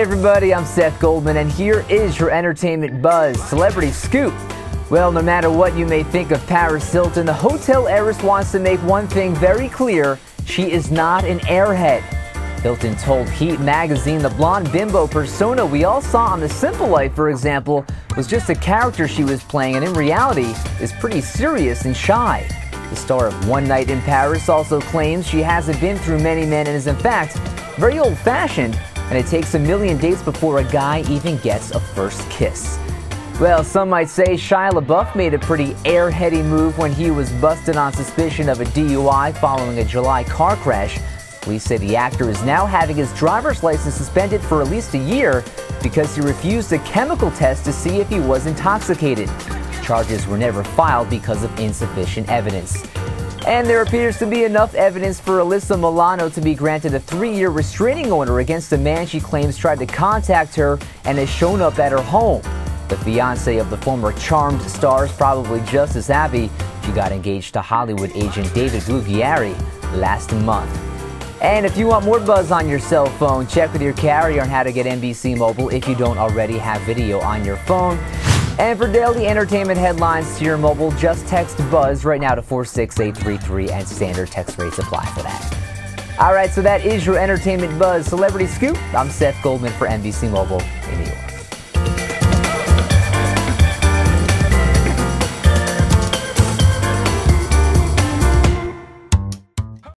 everybody, I'm Seth Goldman, and here is your entertainment buzz celebrity scoop. Well, no matter what you may think of Paris Hilton, the hotel heiress wants to make one thing very clear she is not an airhead. Hilton told Heat magazine the blonde bimbo persona we all saw on The Simple Life, for example, was just a character she was playing and in reality is pretty serious and shy. The star of One Night in Paris also claims she hasn't been through many men and is in fact very old fashioned and it takes a million dates before a guy even gets a first kiss. Well, some might say Shia LaBeouf made a pretty airheady move when he was busted on suspicion of a DUI following a July car crash. Police say the actor is now having his driver's license suspended for at least a year because he refused a chemical test to see if he was intoxicated. Charges were never filed because of insufficient evidence. And there appears to be enough evidence for Alyssa Milano to be granted a three-year restraining order against a man she claims tried to contact her and has shown up at her home. The fiance of the former Charmed star is probably just as happy she got engaged to Hollywood agent David Bugliari last month. And if you want more buzz on your cell phone, check with your carrier on how to get NBC Mobile if you don't already have video on your phone. And for daily entertainment headlines to your mobile, just text BUZZ right now to 46833 and standard text rates apply for that. All right, so that is your entertainment buzz celebrity scoop. I'm Seth Goldman for NBC Mobile in New York.